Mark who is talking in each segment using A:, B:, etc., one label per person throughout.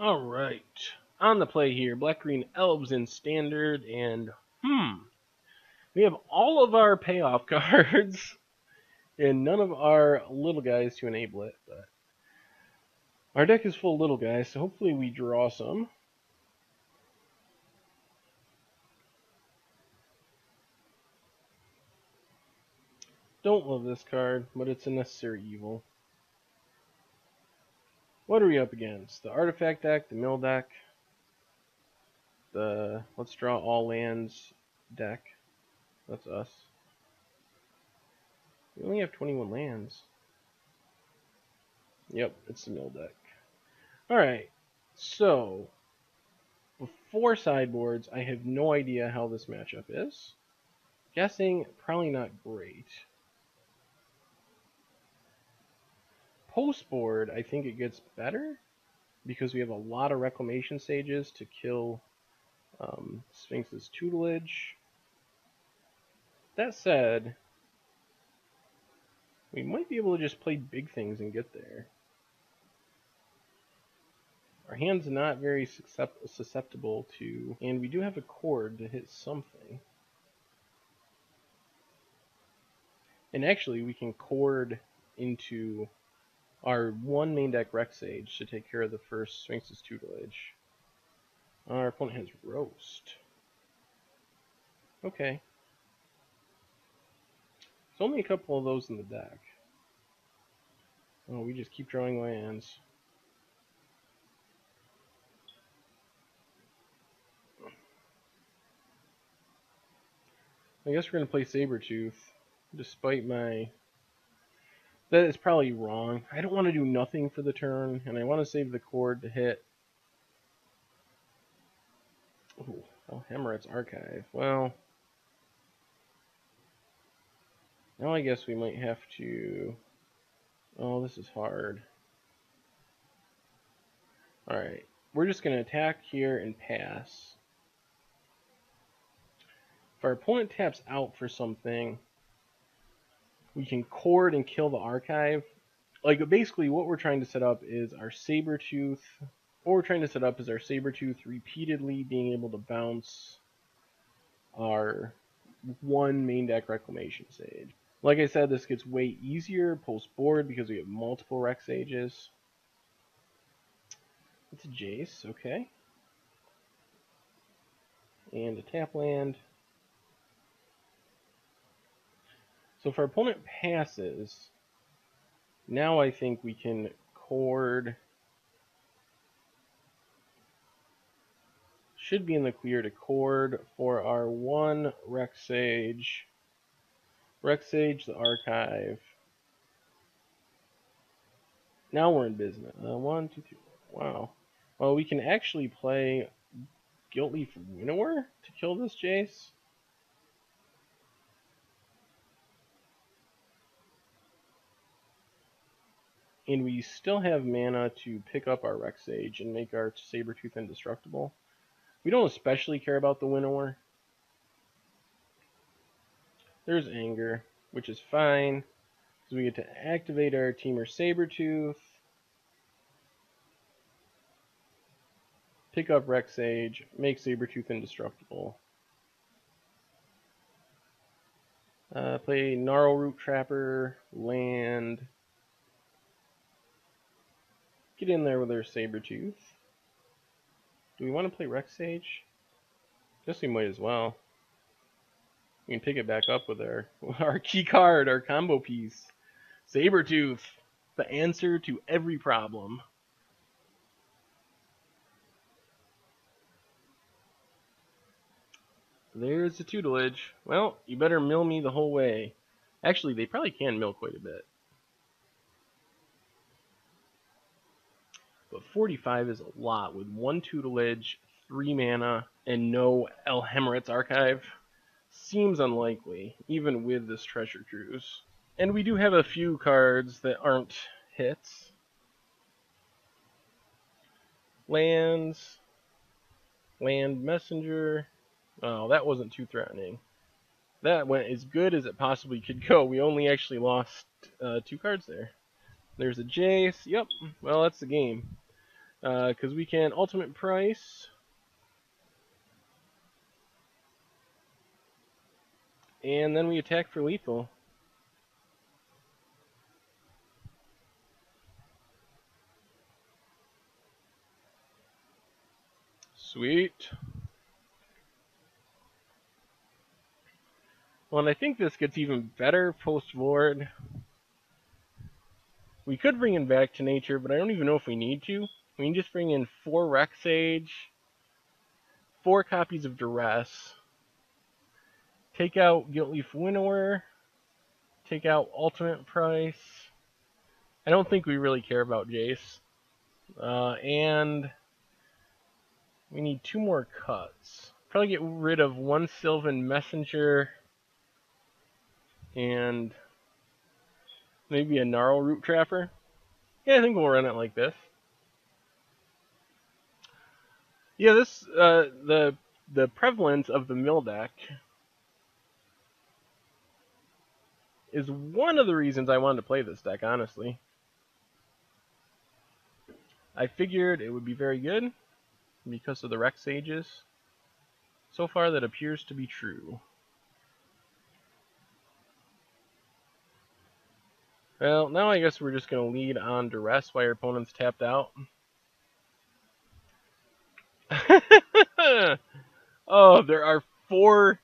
A: Alright. On the play here, Black Green Elves in Standard, and hmm. We have all of our payoff cards, and none of our little guys to enable it, but our deck is full of little guys, so hopefully we draw some. Don't love this card, but it's a necessary evil. What are we up against? The artifact deck, the mill deck, the let's draw all lands deck. That's us. We only have 21 lands. Yep, it's the mill deck. Alright, so before sideboards, I have no idea how this matchup is. Guessing probably not great. Post board, I think it gets better because we have a lot of reclamation sages to kill um, Sphinx's tutelage. That said, we might be able to just play big things and get there. Our hand's not very susceptible to, and we do have a chord to hit something. And actually, we can chord into our one main deck Rec Sage to take care of the first Sphinx's tutelage. Uh, our opponent has Roast. Okay. There's only a couple of those in the deck. Oh, we just keep drawing lands. I guess we're going to play Sabretooth, despite my that is probably wrong. I don't want to do nothing for the turn, and I want to save the chord to hit. Ooh, oh, Alhammarret's Archive. Well, now I guess we might have to... Oh, this is hard. Alright, we're just going to attack here and pass. If our opponent taps out for something, we can chord and kill the archive. Like basically what we're trying to set up is our saber tooth. What we're trying to set up is our saber tooth repeatedly being able to bounce our one main deck reclamation sage. Like I said, this gets way easier post board because we have multiple Rec Sages. It's a Jace, okay. And a tap land. So if our opponent passes, now I think we can chord. Should be in the clear to chord for our one. Rec Sage, the archive. Now we're in business. Uh, one, two, three. Wow. Well, we can actually play Gilt-Leaf Winnower to kill this Jace. And we still have mana to pick up our Rec Sage and make our Sabretooth indestructible. We don't especially care about the Winnower. There's Anger, which is fine, because we get to activate our Temur Sabretooth, pick up Rec Sage, make Sabretooth indestructible. Uh, play Gnarlroot Trapper, land, Get in there with our Sabretooth. Do we want to play Rec Sage? Guess we might as well. We can pick it back up with our, our key card, our combo piece. Sabretooth, the answer to every problem. There's the tutelage. Well, you better mill me the whole way. Actually, they probably can mill quite a bit. But 45 is a lot with one tutelage, three mana, and no Alhammarret's Archive. Seems unlikely, even with this Treasure Cruise. And we do have a few cards that aren't hits. Lands, Land Messenger. Oh, that wasn't too threatening. That went as good as it possibly could go. We only actually lost uh, two cards there. There's a Jace. Yep. Well, that's the game. Because uh, we can ultimate price. And then we attack for lethal. Sweet. Well, and I think this gets even better post-board. We could bring him back to nature, but I don't even know if we need to. We can just bring in four Rec Sage, four copies of Duress, take out Gilt-Leaf Winnower, take out Ultimate Price. I don't think we really care about Jace. Uh, and we need two more cuts. Probably get rid of one Sylvan Messenger and maybe a Gnarlroot Trapper. Yeah, I think we'll run it like this. Yeah, this uh, the the prevalence of the mill deck is one of the reasons I wanted to play this deck, honestly. I figured it would be very good because of the Rec Sages. So far, that appears to be true. Well, now I guess we're just going to lead on duress while your opponent's tapped out. oh, there are four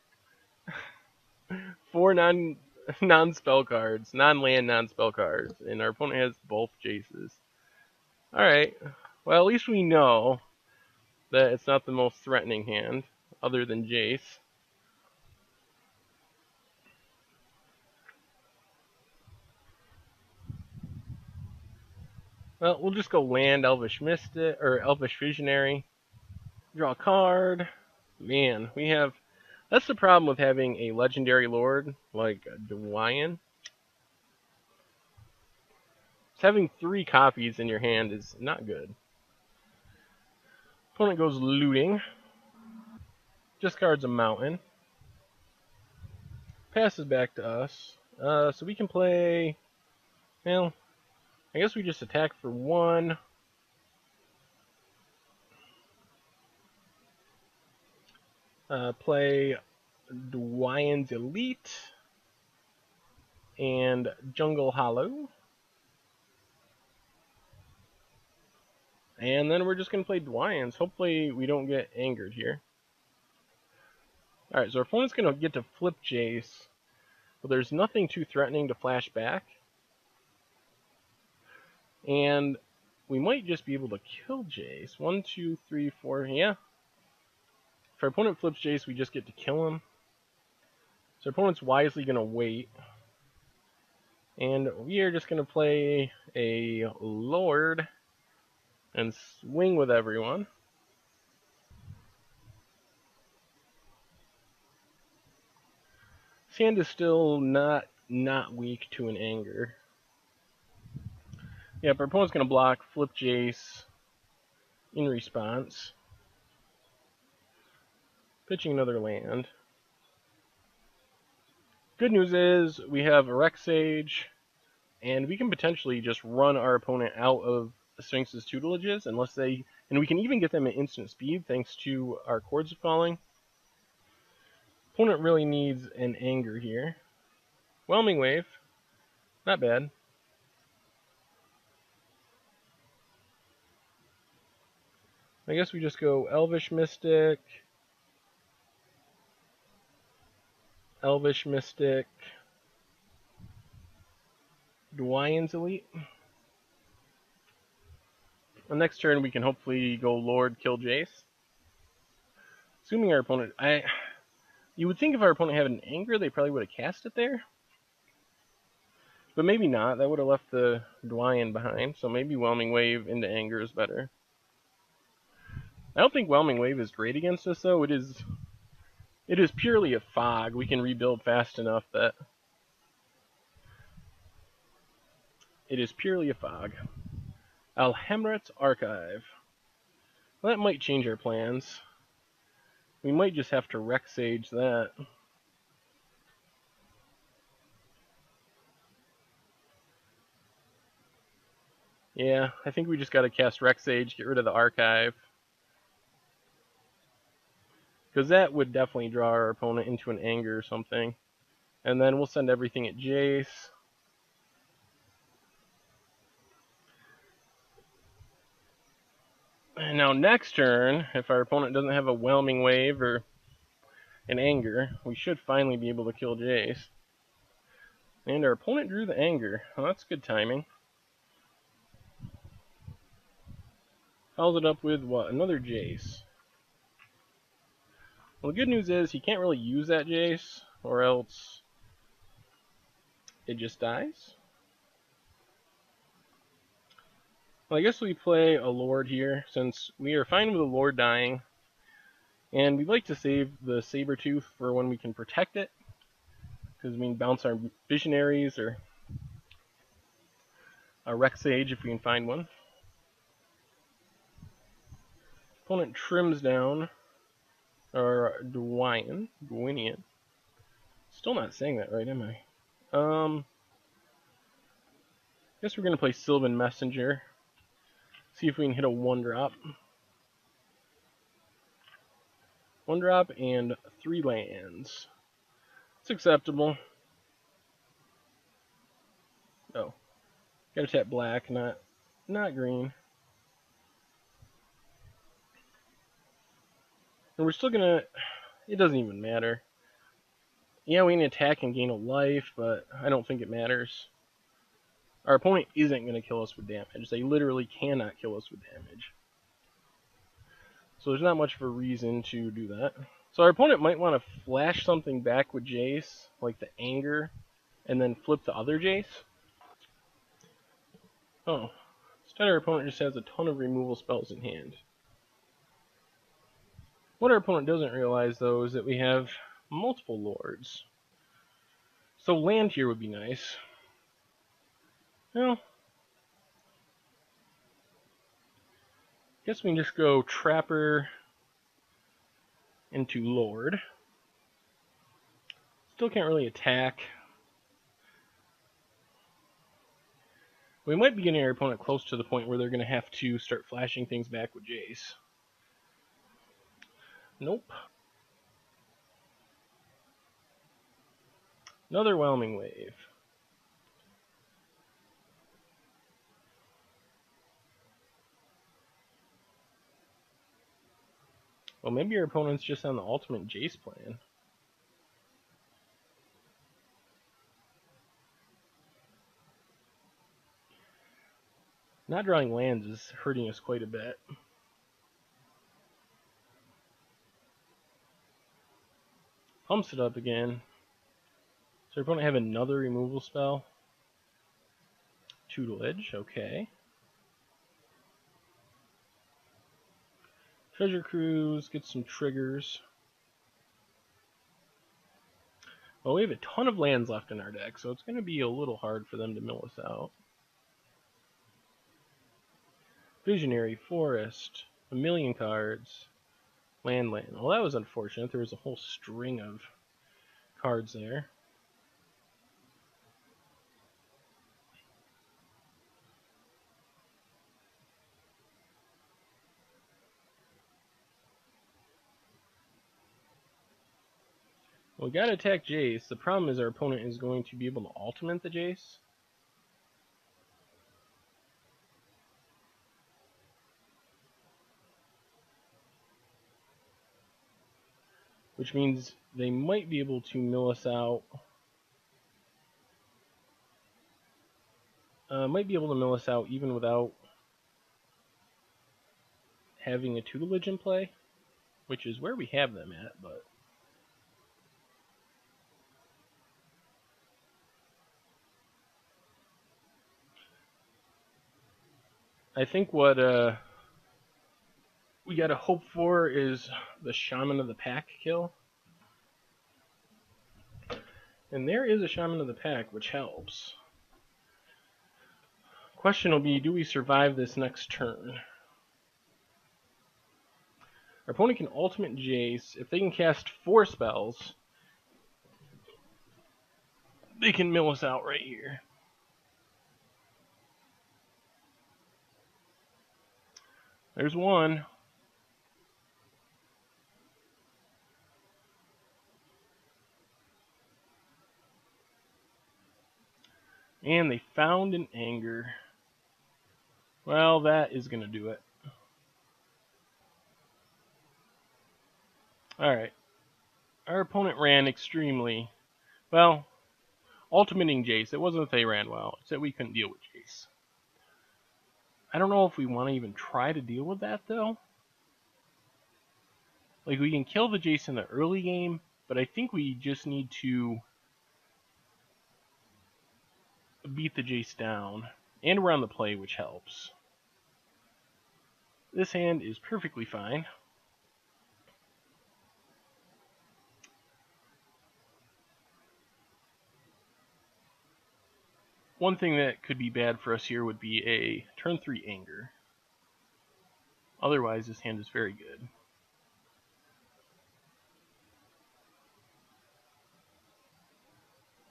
A: four non non spell cards, non land, non spell cards, and our opponent has both Jaces. All right. Well, at least we know that it's not the most threatening hand, other than Jace. Well, we'll just go land Elvish Mystic or Elvish Visionary. Draw a card. Man, we have. That's the problem with having a legendary lord like Dwayne. Having three copies in your hand is not good. Opponent goes looting. Discards a mountain. Passes back to us. Uh, so we can play. Well, I guess we just attack for one. Uh, play Dwayne's Elite and Jungle Hollow. And then we're just going to play Dwyans. Hopefully we don't get angered here. Alright, so our opponent's going to get to flip Jace. But there's nothing too threatening to flash back. And we might just be able to kill Jace. One, two, three, four, yeah. If our opponent flips Jace, we just get to kill him. So our opponent's wisely going to wait. And we are just going to play a Lord and swing with everyone. Sand is still not not weak to an anger. Yep, our opponent's going to block, flip Jace in response. Pitching another land. Good news is we have a Rec Sage, and we can potentially just run our opponent out of Sphinx's tutelages unless they, and we can even get them at instant speed thanks to our Chords of Calling. Opponent really needs an anger here. Whelming Wave, not bad. I guess we just go Elvish Mystic, Elvish Mystic, Dwyne's Elite. The next turn we can hopefully go Lord, kill Jace. Assuming our opponent, I, you would think if our opponent had an anger, they probably would have cast it there. But maybe not. That would have left the Dwayne behind. So maybe Whelming Wave into anger is better. I don't think Whelming Wave is great against us, though. It is, it is purely a fog. We can rebuild fast enough that it is purely a fog. Alhammarret's Archive. Well, that might change our plans. We might just have to Rec Sage that. Yeah, I think we just gotta cast Rec Sage, get rid of the archive. Because that would definitely draw our opponent into an anger or something. And then we'll send everything at Jace. And now next turn, if our opponent doesn't have a Whelming Wave or an Anger, we should finally be able to kill Jace. And our opponent drew the Anger. Well, that's good timing. Follows it up with what? Another Jace. Well, the good news is he can't really use that Jace, or else it just dies. Well, I guess we play a Lord here, since we are fine with the Lord dying. And we'd like to save the saber tooth for when we can protect it. Because we can bounce our Visionaries or our Rec Sage if we can find one. Opponent trims down or Dwyan, Dwinian. Still not saying that right, am I? Um, guess we're gonna play Sylvan Messenger. See if we can hit a one drop. One drop and three lands. It's acceptable. Oh, gotta tap black, not not green. And we're still gonna, it doesn't even matter. Yeah, we can attack and gain a life, but I don't think it matters. Our opponent isn't going to kill us with damage. They literally cannot kill us with damage. So there's not much of a reason to do that. So our opponent might want to flash something back with Jace, like the Anger, and then flip the other Jace. Oh, instead our opponent just has a ton of removal spells in hand. What our opponent doesn't realize, though, is that we have multiple lords. So land here would be nice. Well, guess we can just go Trapper into Lord. Still can't really attack. We might be getting our opponent close to the point where they're going to have to start flashing things back with Jace. Nope. Another whelming wave. Well, maybe your opponent's just on the ultimate Jace plan. Not drawing lands is hurting us quite a bit. Pumps it up again. So we're going to have another removal spell. Tutelage, okay. Treasure Cruise, get some triggers. Well, we have a ton of lands left in our deck, so it's going to be a little hard for them to mill us out. Visionary, Forest, a million cards. Land, land. Well, that was unfortunate. There was a whole string of cards there. we gotta attack Jace. The problem is our opponent is going to be able to ultimate the Jace. Which means they might be able to mill us out. Uh, might be able to mill us out even without having a tutelage in play, which is where we have them at, but I think what uh, we got to hope for is the Shaman of the Pack kill. And there is a Shaman of the Pack, which helps. Question will be, do we survive this next turn? Our opponent can ultimate Jace. If they can cast four spells, they can mill us out right here. There's one. And they found an anger. Well, that is going to do it. Alright. Our opponent ran extremely well. Ultimating Jace. It wasn't that they ran well. It's that we couldn't deal with Jace. I don't know if we want to even try to deal with that, though. Like, we can kill the Jace in the early game, but I think we just need to beat the Jace down. And on the play, which helps. This hand is perfectly fine. One thing that could be bad for us here would be a turn 3 anger. Otherwise, this hand is very good.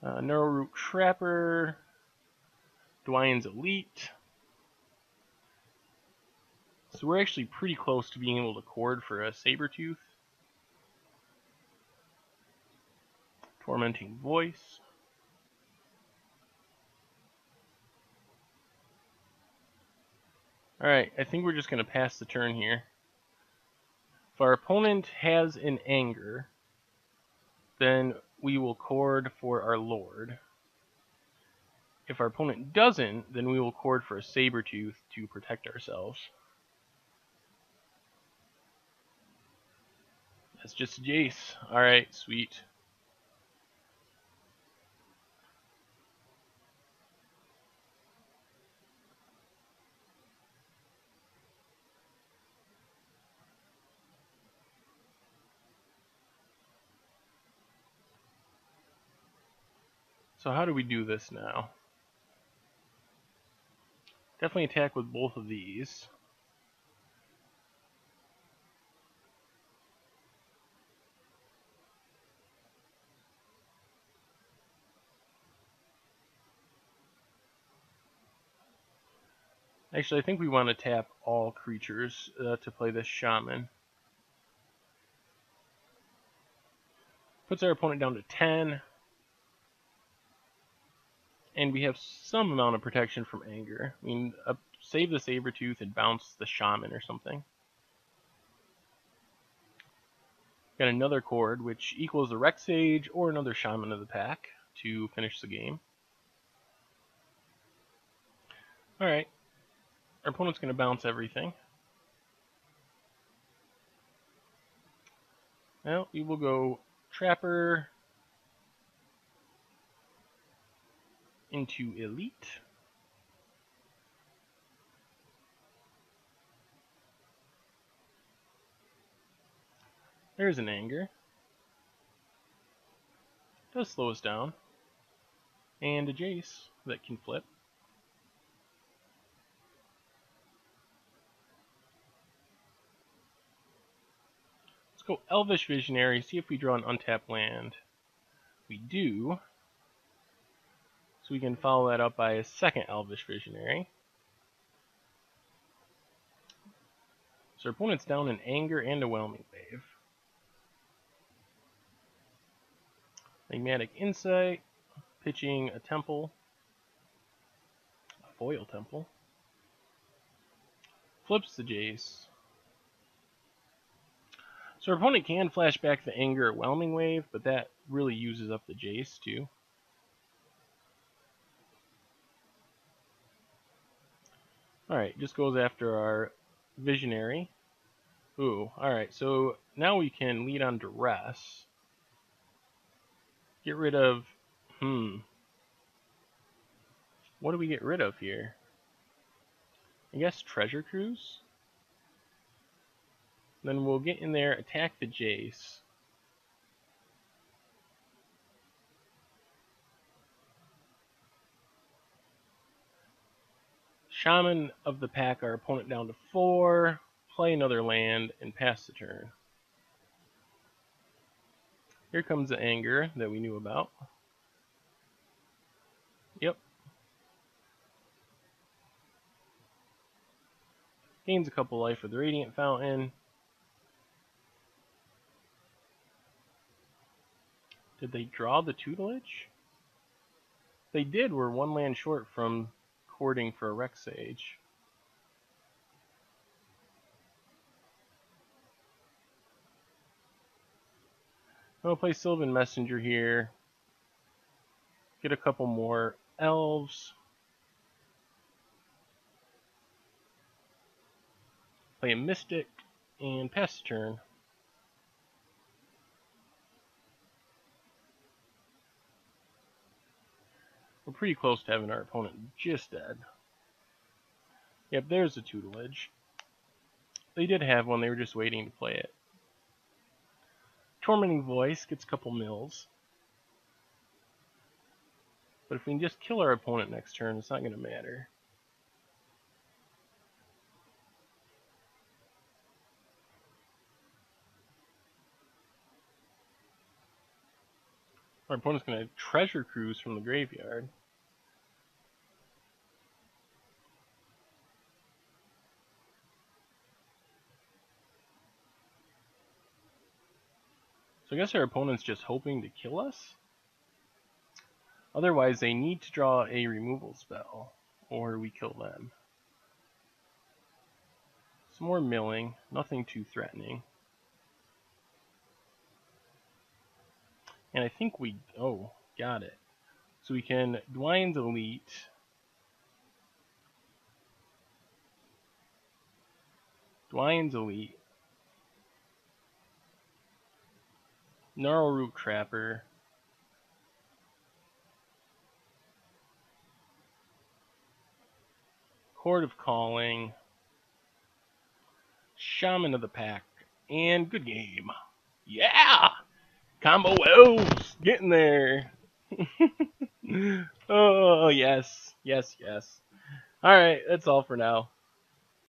A: Uh, Root Trapper, Dwyann's Elite. So we're actually pretty close to being able to chord for a Sabertooth. Tormenting Voice. Alright, I think we're just going to pass the turn here. If our opponent has an anger, then we will chord for our lord. If our opponent doesn't, then we will chord for a saber tooth to protect ourselves. That's just Jace. Alright, sweet. So how do we do this now? Definitely attack with both of these. Actually, I think we want to tap all creatures uh, to play this Shaman. Puts our opponent down to 10 and we have some amount of protection from anger. I mean, uh, save the saber tooth and bounce the shaman or something. Got another chord, which equals the Rec Sage or another Shaman of the pack to finish the game. Alright. Our opponent's going to bounce everything. Well, we will go Trapper, into Elite. There's an Anger. Does slow us down. And a Jace that can flip. Let's go Elvish Visionary, see if we draw an untapped land. We do. So we can follow that up by a second Elvish Visionary. So our opponent's down in Anger and a Whelming Wave. Enigmatic Insight, pitching a Temple, a Foil Temple. Flips the Jace. So our opponent can flash back the Anger Whelming Wave, but that really uses up the Jace too. Alright, just goes after our visionary. Ooh, alright, so now we can lead on duress. Get rid of, hmm. What do we get rid of here? I guess treasure cruise? Then we'll get in there, attack the Jace. Shaman of the pack our opponent down to four, play another land, and pass the turn. Here comes the anger that we knew about. Yep. Gains a couple life with the Radiant Fountain. Did they draw the tutelage? They did. We're one land short from chording for a Rec Sage. I'm gonna play Sylvan Messenger here. Get a couple more elves. Play a Mystic and pass the turn. We're pretty close to having our opponent just dead. Yep, there's the tutelage. They did have one, they were just waiting to play it. Tormenting Voice gets a couple mills. But if we can just kill our opponent next turn, it's not going to matter. Our opponent's going to treasure cruise from the graveyard. So I guess our opponent's just hoping to kill us? Otherwise, they need to draw a removal spell, or we kill them. Some more milling, nothing too threatening. And I think we, oh, got it. So we can Dwayne's Elite. Dwayne's Elite. Gnarlroot Trapper. Chord of Calling. Shaman of the Pack. And good game. Yeah! Combo elves, getting there. oh yes, yes, yes. All right, that's all for now.